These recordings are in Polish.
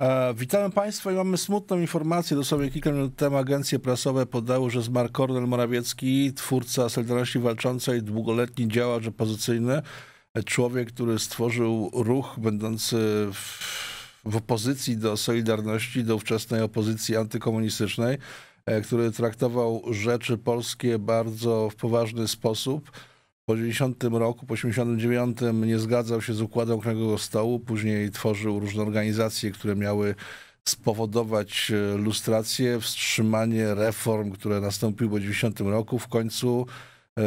E, witamy Państwa i mamy smutną informację. Dosłownie kilka minut temu agencje prasowe podały, że zmarł Kornel Morawiecki, twórca Solidarności Walczącej, długoletni działacz opozycyjny, człowiek, który stworzył ruch będący w, w opozycji do Solidarności, do ówczesnej opozycji antykomunistycznej, e, który traktował rzeczy polskie bardzo w poważny sposób po 90 roku, po 89 nie zgadzał się z układem Okrągłego Stołu, później tworzył różne organizacje, które miały spowodować e, lustrację, wstrzymanie reform, które nastąpiły po 90 roku. W końcu e,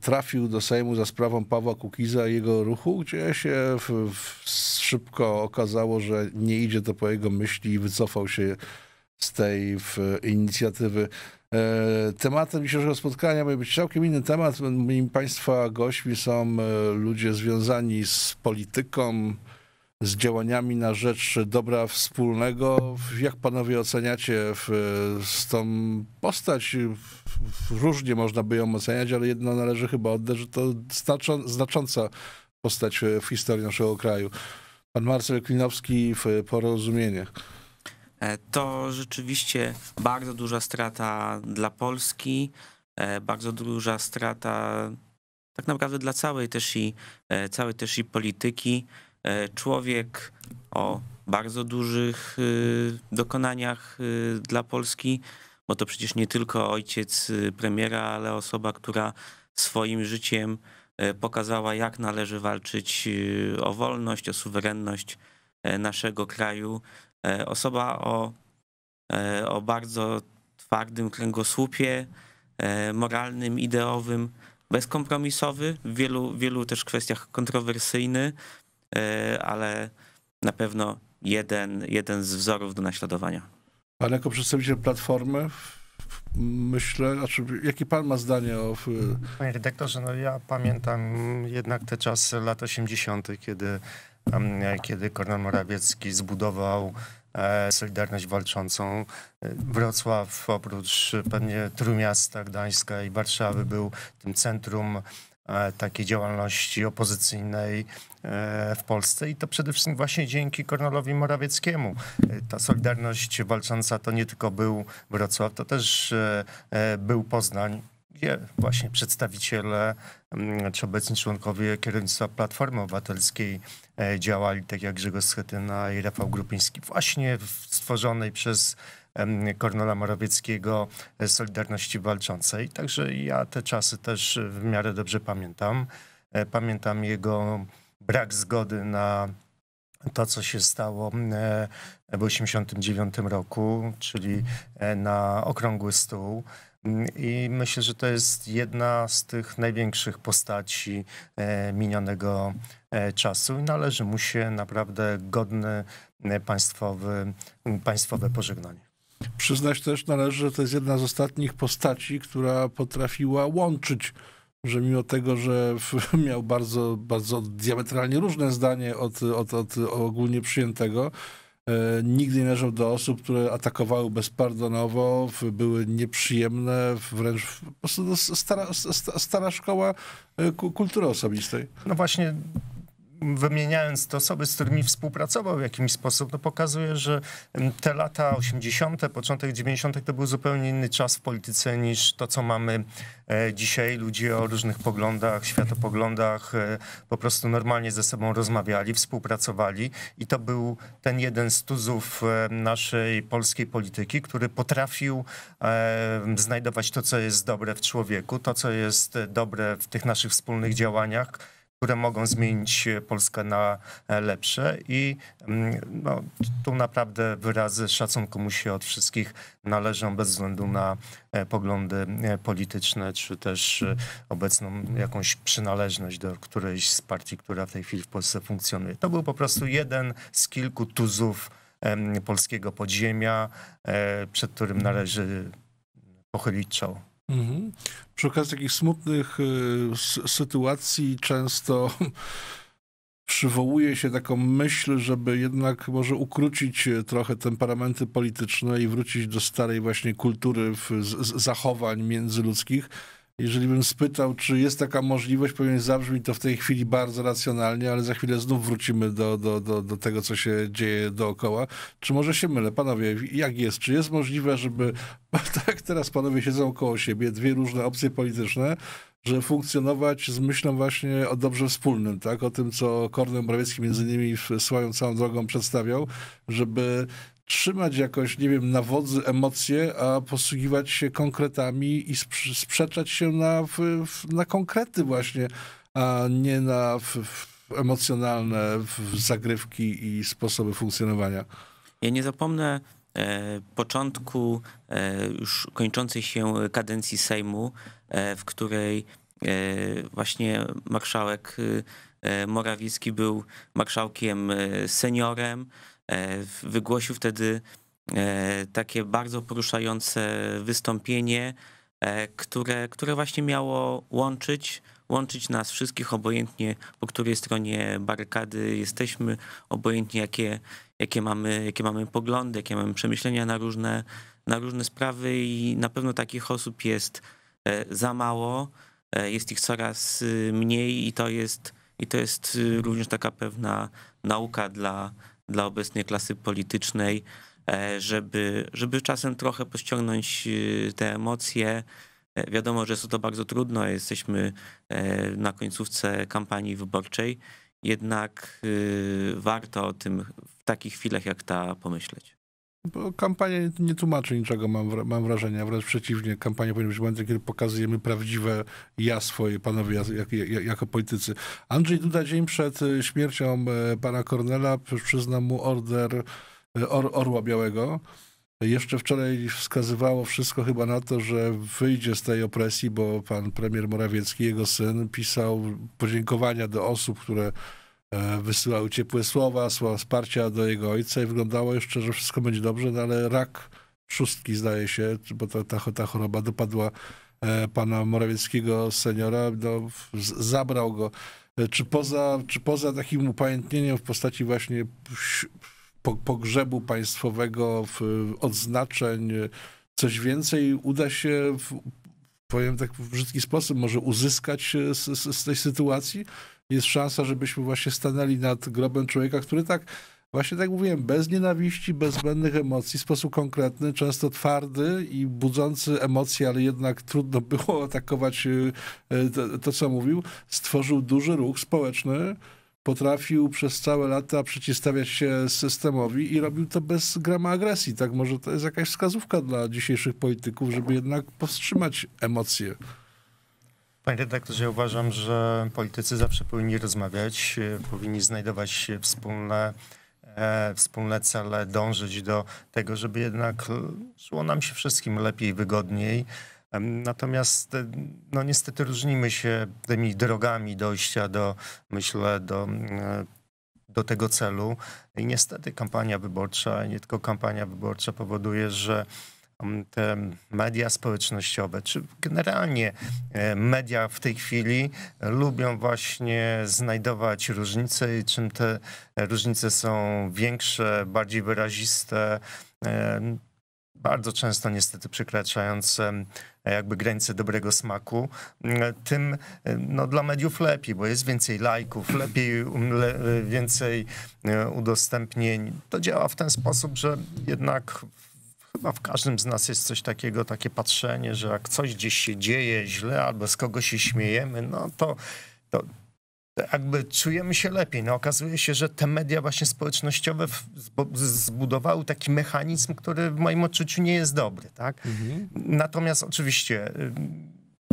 trafił do Sejmu za sprawą Pawła Kukiza i jego ruchu, gdzie się w, w szybko okazało, że nie idzie to po jego myśli i wycofał się z tej inicjatywy. E, tematem dzisiejszego spotkania ma być całkiem inny temat. Moimi Państwa gośćmi są e, ludzie związani z polityką, z działaniami na rzecz dobra wspólnego. Jak panowie oceniacie w, z tą postać? Różnie można by ją oceniać, ale jedno należy chyba oddać, że to znacząca postać w historii naszego kraju. Pan Marcel Klinowski w Porozumienie. E, to rzeczywiście bardzo duża strata dla Polski, e, bardzo duża strata tak naprawdę dla całej też i, e, całej też i polityki. Człowiek o bardzo dużych dokonaniach dla Polski, bo to przecież nie tylko ojciec premiera, ale osoba, która swoim życiem pokazała, jak należy walczyć o wolność, o suwerenność naszego kraju. E, osoba o, e, o bardzo twardym kręgosłupie, e, moralnym, ideowym, bezkompromisowy, w wielu, wielu też kwestiach kontrowersyjny, ale na pewno jeden, jeden z wzorów do naśladowania. Pan jako przedstawiciel Platformy, myślę, znaczy, jakie pan ma zdanie o... Panie redaktorze, no ja pamiętam jednak te czasy lat 80., kiedy kiedy Kornel Morawiecki zbudował Solidarność Walczącą. Wrocław oprócz pewnie Trójmiasta, Gdańska i Warszawy był tym centrum e, takiej działalności opozycyjnej e, w Polsce i to przede wszystkim właśnie dzięki Kornelowi Morawieckiemu. Ta Solidarność Walcząca to nie tylko był Wrocław, to też był Poznań, właśnie przedstawiciele mm, czy obecni członkowie kierownictwa Platformy Obywatelskiej e, działali, tak jak Grzegorz Schetyna i Rafał Grupiński, właśnie w stworzonej przez Kornela Morawieckiego e, Solidarności Walczącej. Także ja te czasy też w miarę dobrze pamiętam. E, pamiętam jego brak zgody na to, co się stało w 1989 roku, czyli na okrągły stół. I myślę, że to jest jedna z tych największych postaci e, minionego e, czasu i należy mu się naprawdę godne państwowy, państwowe pożegnanie. Przyznać też należy, że to jest jedna z ostatnich postaci, która potrafiła łączyć że mimo tego, że miał bardzo, bardzo diametralnie różne zdanie od, od, od ogólnie przyjętego, E, nigdy nie należał do osób, które atakowały bezpardonowo, były nieprzyjemne, wręcz po prostu stara, stara szkoła e, kultury osobistej. No właśnie wymieniając te osoby, z którymi współpracował w jakiś sposób, to pokazuje, że te lata 80., początek 90. to był zupełnie inny czas w polityce niż to, co mamy e, dzisiaj. Ludzie o różnych poglądach, światopoglądach e, po prostu normalnie ze sobą rozmawiali, współpracowali i to był ten jeden z tuzów e, naszej polskiej polityki, który potrafił znajdować to, co jest dobre w człowieku, to, co jest dobre w tych naszych wspólnych działaniach, które mogą zmienić Polskę na lepsze i mm, no, tu naprawdę wyrazy szacunku mu się od wszystkich należą bez względu na e, poglądy e, polityczne, czy też e, obecną jakąś przynależność do którejś z partii, która w tej chwili w Polsce funkcjonuje. To był po prostu jeden z kilku tuzów polskiego podziemia, przed którym należy pochylić czoło. Mhm. Przy okazji takich smutnych y, sytuacji często przywołuje się taką myśl, żeby jednak może ukrócić e, trochę temperamenty polityczne i wrócić do starej właśnie kultury z, z zachowań międzyludzkich. Jeżeli bym spytał, czy jest taka możliwość, pewnie zabrzmi to w tej chwili bardzo racjonalnie, ale za chwilę znów wrócimy do, do, do, do tego, co się dzieje dookoła. Czy może się mylę? Panowie, jak jest? Czy jest możliwe, żeby, tak teraz panowie siedzą koło siebie, dwie różne opcje polityczne, że funkcjonować z myślą właśnie o dobrze wspólnym, tak? O tym, co Kornel Morawiecki między innymi swoją całą drogą przedstawiał, żeby trzymać jakoś, nie wiem, na wodzy emocje, a posługiwać się konkretami i sprzeczać się na, na konkrety właśnie, a nie na emocjonalne zagrywki i sposoby funkcjonowania. Ja nie zapomnę e, początku e, już kończącej się kadencji Sejmu, e, w której właśnie marszałek Morawiecki był marszałkiem seniorem, wygłosił wtedy e, takie bardzo poruszające wystąpienie, e, które, które właśnie miało łączyć, łączyć nas wszystkich, obojętnie po której stronie barykady jesteśmy, obojętnie jakie, jakie, mamy, jakie mamy poglądy, jakie mamy przemyślenia na różne, na różne sprawy i na pewno takich osób jest za mało, jest ich coraz mniej i to jest, i to jest również taka pewna nauka dla, dla obecnej klasy politycznej, e, żeby, żeby czasem trochę pościągnąć e, te emocje. E, wiadomo, że jest to bardzo trudno, jesteśmy na końcówce kampanii wyborczej, jednak warto o tym w takich chwilach jak ta pomyśleć. Bo kampania nie tłumaczy niczego, mam, mam wrażenie, wręcz przeciwnie. Kampania powinna być momentem, kiedy pokazujemy prawdziwe ja swoje, panowie, jak, jak, jako politycy. Andrzej Duda dzień przed e, śmiercią e, pana Kornela przyznał mu order e, or, Orła Białego. Jeszcze wczoraj wskazywało wszystko chyba na to, że wyjdzie z tej opresji, bo pan premier Morawiecki, jego syn, pisał podziękowania do osób, które E, wysyłał ciepłe słowa, słowa wsparcia do jego ojca i wyglądało jeszcze, że wszystko będzie dobrze, no ale rak szóstki zdaje się, bo ta, ta, ta choroba dopadła e, pana Morawieckiego seniora, no, zabrał go. E, czy poza, czy poza takim upamiętnieniem w postaci właśnie pogrzebu państwowego, odznaczeń, coś więcej uda się, powiem tak w brzydki sposób, może uzyskać z, z, z tej sytuacji? Jest szansa, żebyśmy właśnie stanęli nad grobem człowieka, który tak, właśnie tak mówiłem, bez nienawiści, bez zbędnych emocji, w sposób konkretny, często twardy i budzący emocje, ale jednak trudno było atakować y, y, to, to co mówił, stworzył duży ruch społeczny, potrafił przez całe lata przeciwstawiać się systemowi i robił to bez grama agresji. Tak może to jest jakaś wskazówka dla dzisiejszych polityków, żeby jednak powstrzymać emocje. Panie redaktorze, ja uważam, że politycy zawsze powinni rozmawiać, e, powinni znajdować wspólne, e, wspólne cele, dążyć do tego, żeby jednak szło nam się wszystkim lepiej, wygodniej. Natomiast e, no niestety różnimy się tymi drogami dojścia do, myślę, do, do tego celu. I niestety kampania wyborcza, nie tylko kampania wyborcza powoduje, że te media społecznościowe, czy generalnie e, media w tej chwili lubią właśnie znajdować różnice i czym te różnice są większe, bardziej wyraziste, e, bardzo często niestety przekraczające jakby granice dobrego smaku, tym no, dla mediów lepiej, bo jest więcej lajków, lepiej, le, więcej e, udostępnień. To działa w ten sposób, że jednak chyba w każdym z nas jest coś takiego, takie patrzenie, że jak coś gdzieś się dzieje źle albo z kogo się śmiejemy, no to, to jakby czujemy się lepiej. No okazuje się, że te media właśnie społecznościowe zbudowały taki mechanizm, który w moim odczuciu nie jest dobry, tak? Mhm. Natomiast oczywiście y,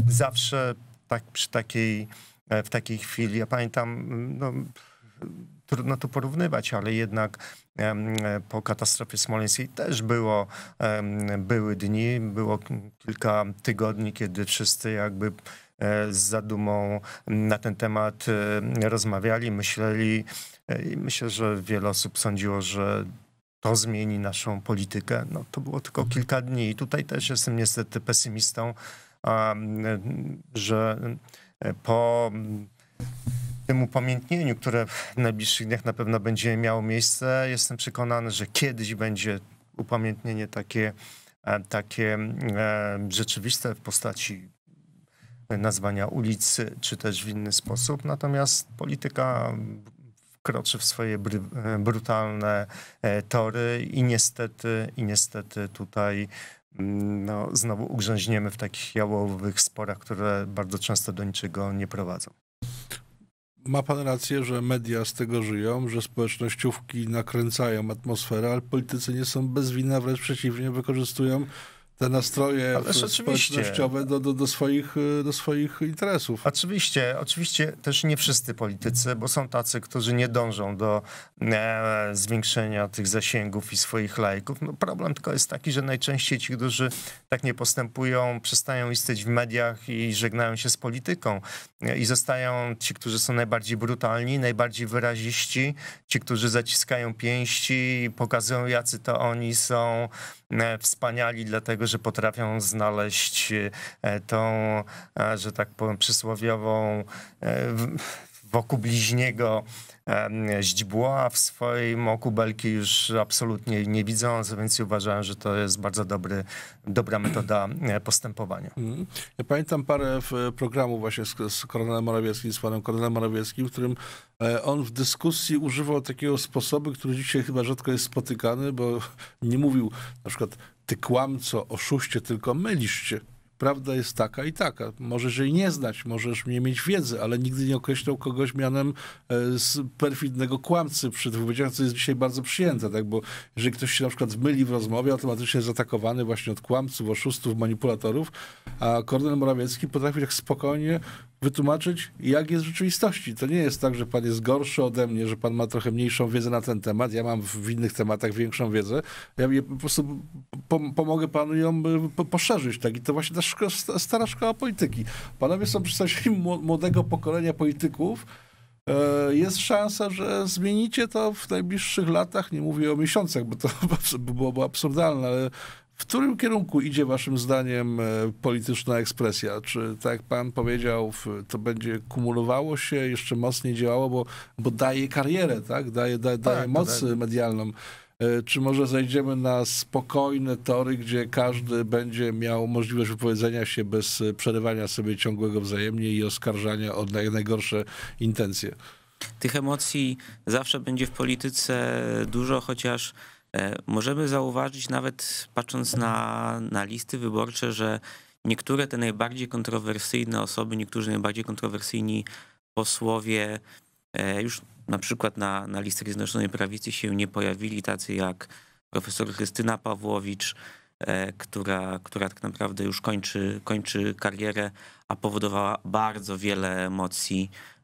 zawsze tak przy takiej, e, w takiej chwili, ja pamiętam, no, trudno to porównywać, ale jednak po katastrofie smoleńskiej też było, były dni, było kilka tygodni, kiedy wszyscy jakby e, z zadumą na ten temat e, rozmawiali, myśleli e, i myślę, że wiele osób sądziło, że to zmieni naszą politykę. No, to było tylko kilka dni i tutaj też jestem niestety pesymistą, że po tym upamiętnieniu, które w najbliższych dniach na pewno będzie miało miejsce, jestem przekonany, że kiedyś będzie upamiętnienie takie, e, takie e, rzeczywiste w postaci nazwania ulicy, czy też w inny sposób. Natomiast polityka wkroczy w swoje br brutalne tory i niestety, i niestety tutaj mm, no, znowu ugrzęźniemy w takich jałowych sporach, które bardzo często do niczego nie prowadzą ma pan rację, że media z tego żyją, że społecznościówki nakręcają atmosferę, ale politycy nie są bez winy, wręcz przeciwnie, wykorzystują te nastroje społecznościowe do, do, do, swoich, y, do swoich interesów. Oczywiście, oczywiście też nie wszyscy politycy, bo są tacy, którzy nie dążą do e, zwiększenia tych zasięgów i swoich lajków. No problem tylko jest taki, że najczęściej ci, którzy tak nie postępują, przestają istnieć w mediach i żegnają się z polityką. I zostają ci, którzy są najbardziej brutalni, najbardziej wyraziści, ci, którzy zaciskają pięści, pokazują, jacy to oni są e, wspaniali, dlatego że potrafią znaleźć e, tą, e, że tak powiem, przysłowiową wokół bliźniego źdźbło, a w swoim oku belki już absolutnie nie widzą, więc uważałem, że to jest bardzo dobry, dobra metoda postępowania. Mhm. Ja pamiętam parę programów właśnie z, z Koronelem Morawieckim, z panem Koronelem Morawieckim, w którym e, on w dyskusji używał takiego sposobu, który dzisiaj chyba rzadko jest spotykany, bo nie mówił na przykład ty kłamco, oszuście, tylko mylisz się prawda jest taka i taka. Możesz jej nie znać, możesz nie mieć wiedzy, ale nigdy nie określał kogoś mianem e, perfidnego kłamcy przy tych wypowiedziach, co jest dzisiaj bardzo przyjęte, tak? bo jeżeli ktoś się na przykład myli w rozmowie, automatycznie jest atakowany właśnie od kłamców, oszustów, manipulatorów, a Kornel Morawiecki potrafi tak spokojnie wytłumaczyć, jak jest w rzeczywistości. To nie jest tak, że pan jest gorszy ode mnie, że pan ma trochę mniejszą wiedzę na ten temat. Ja mam w innych tematach większą wiedzę. Ja po prostu pomogę panu ją e, poszerzyć. Tak? I to właśnie ta szkoła, stara szkoła polityki. Panowie są przedstawicielami młodego pokolenia polityków. E, jest szansa, że zmienicie to w najbliższych latach. Nie mówię o miesiącach, bo to byłoby absurdalne, ale w którym kierunku idzie waszym zdaniem e, polityczna ekspresja? Czy tak jak pan powiedział, to będzie kumulowało się, jeszcze mocniej działało, bo, bo daje karierę, tak? Daje, daje, daje tak, moc daje. medialną. E, czy może zejdziemy na spokojne tory, gdzie każdy będzie miał możliwość wypowiedzenia się bez przerywania sobie ciągłego wzajemnie i oskarżania o najgorsze intencje? Tych emocji zawsze będzie w polityce dużo, chociaż E, możemy zauważyć, nawet patrząc na, na listy wyborcze, że niektóre te najbardziej kontrowersyjne osoby, niektórzy najbardziej kontrowersyjni posłowie e, już na przykład na, na listach Zjednoczonej Prawicy się nie pojawili, tacy jak profesor Krystyna Pawłowicz, e, która, która tak naprawdę już kończy, kończy karierę, a powodowała bardzo wiele emocji E,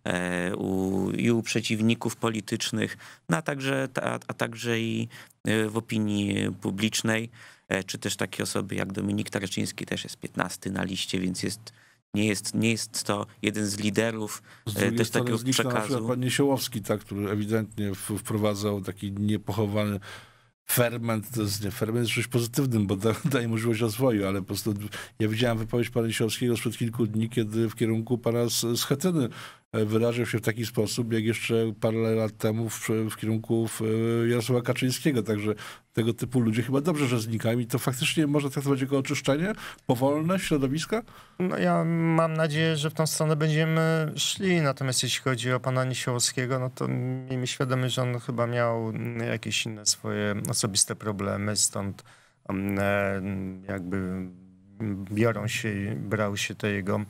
u, i u przeciwników politycznych, no a, także, a, a także i e, w opinii publicznej, e, czy też takie osoby jak Dominik Tarczyński też jest 15 na liście, więc jest nie jest, nie jest to jeden z liderów z też takiego przekazu. Pan Niesiołowski, tak, który ewidentnie wprowadzał taki niepochowany ferment, to jest, nie, ferment jest czymś pozytywnym, bo da, daje możliwość rozwoju, ale po prostu ja widziałem wypowiedź pana Niesiołowskiego sprzed kilku dni, kiedy w kierunku pana Schetyny wyrażał się w taki sposób, jak jeszcze parę lat temu w, w kierunku Jarosława Kaczyńskiego. Także tego typu ludzie chyba dobrze, że znikają i to faktycznie można traktować jako oczyszczenie powolne środowiska? No ja mam nadzieję, że w tą stronę będziemy szli, natomiast jeśli chodzi o pana Niesiołowskiego, no to miejmy świadomość, że on chyba miał jakieś inne swoje osobiste problemy, stąd mm, e, jakby biorą się, brał się te jego E,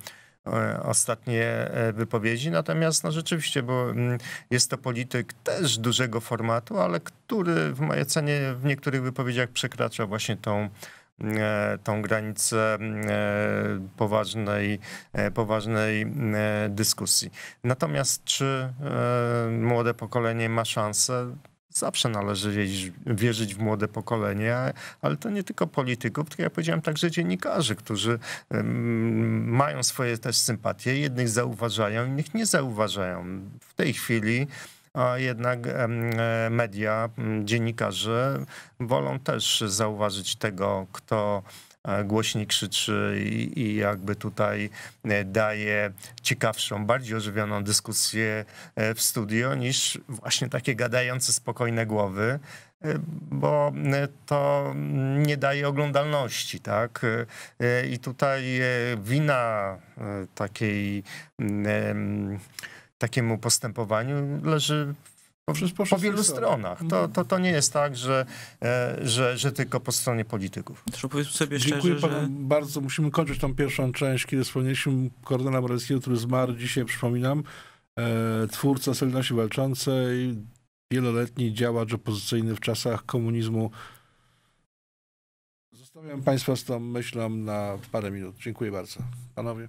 ostatnie e, wypowiedzi. Natomiast no rzeczywiście, bo mm, jest to polityk też dużego formatu, ale który w mojej ocenie w niektórych wypowiedziach przekracza właśnie tą e, tą granicę poważnej, poważnej dyskusji. Natomiast czy młode pokolenie ma szansę? Zawsze należy wierzyć, wierzyć w młode pokolenie, ale to nie tylko polityków, tylko ja powiedziałem także dziennikarzy, którzy mają swoje też sympatie. Jednych zauważają, innych nie zauważają. W tej chwili a jednak media, dziennikarze wolą też zauważyć tego, kto E, głośniej krzyczy i, i jakby tutaj e, daje ciekawszą, bardziej ożywioną dyskusję e, w studio niż właśnie takie gadające spokojne głowy. bo to nie daje oglądalności, tak? I tutaj wina takiej, takiemu postępowaniu leży po, po, po wielu stronach. To, to, to nie jest tak, że, e, że, że tylko po stronie polityków. Zresztą powiedzmy sobie Dziękuję szczerze, panu że... bardzo. Musimy kończyć tą pierwszą część, kiedy wspomnieliśmy Kordona Morawieckiego, który zmarł dzisiaj, przypominam, e, twórca Solidarności Walczącej, wieloletni działacz opozycyjny w czasach komunizmu. Zostawiam państwa z tą myślą na parę minut. Dziękuję bardzo. Panowie.